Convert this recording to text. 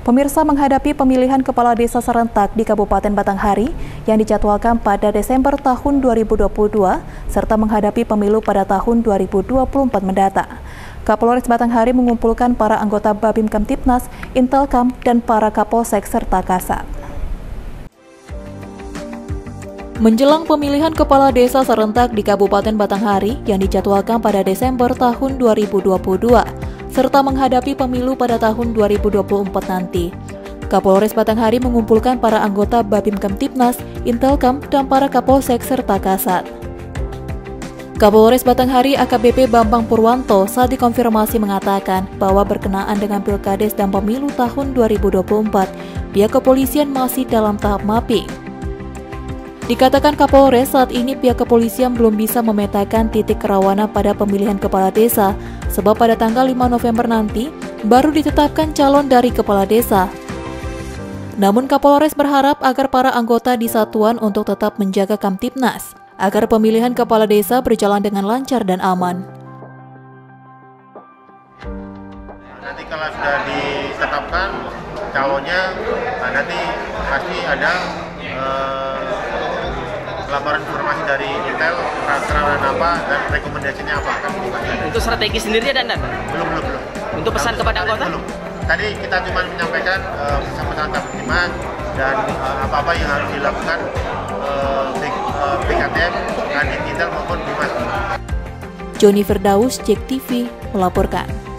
Pemirsa menghadapi pemilihan kepala desa serentak di Kabupaten Batanghari yang dijadwalkan pada Desember tahun 2022 serta menghadapi pemilu pada tahun 2024 mendatang. Kapolres Batanghari mengumpulkan para anggota Babim Kamtipnas, Intelkam, dan para Kapolsek serta Kasat. Menjelang pemilihan kepala desa serentak di Kabupaten Batanghari yang dijadwalkan pada Desember tahun 2022, serta menghadapi pemilu pada tahun 2024 nanti. Kapolres Batanghari mengumpulkan para anggota Babim Kamtipnas, Intelkam, dan para Kapolsek serta Kasat. Kapolres Batanghari AKBP Bambang Purwanto saat dikonfirmasi mengatakan bahwa berkenaan dengan Pilkades dan pemilu tahun 2024, pihak kepolisian masih dalam tahap mapping. Dikatakan Kapolres saat ini pihak kepolisian belum bisa memetakan titik kerawanan pada pemilihan kepala desa, sebab pada tanggal 5 November nanti baru ditetapkan calon dari kepala desa. Namun Kapolres berharap agar para anggota di satuan untuk tetap menjaga Kamtipnas, agar pemilihan kepala desa berjalan dengan lancar dan aman. Nanti kalau sudah ditetapkan calonnya, nah nanti pasti ada uh, laporan informasi dari Intel keterangan apa dan rekomendasinya apa kan Itu strategi sendiri dan dan belum belum belum. Untuk pesan kepada anggota? Belum. Tadi kita cuma menyampaikan uh, pesan-pesan terima dan uh, apa-apa yang harus dilakukan uh, uh, BKTM dan Intel maupun Bimas. Joni Firdaus, Cek TV, melaporkan.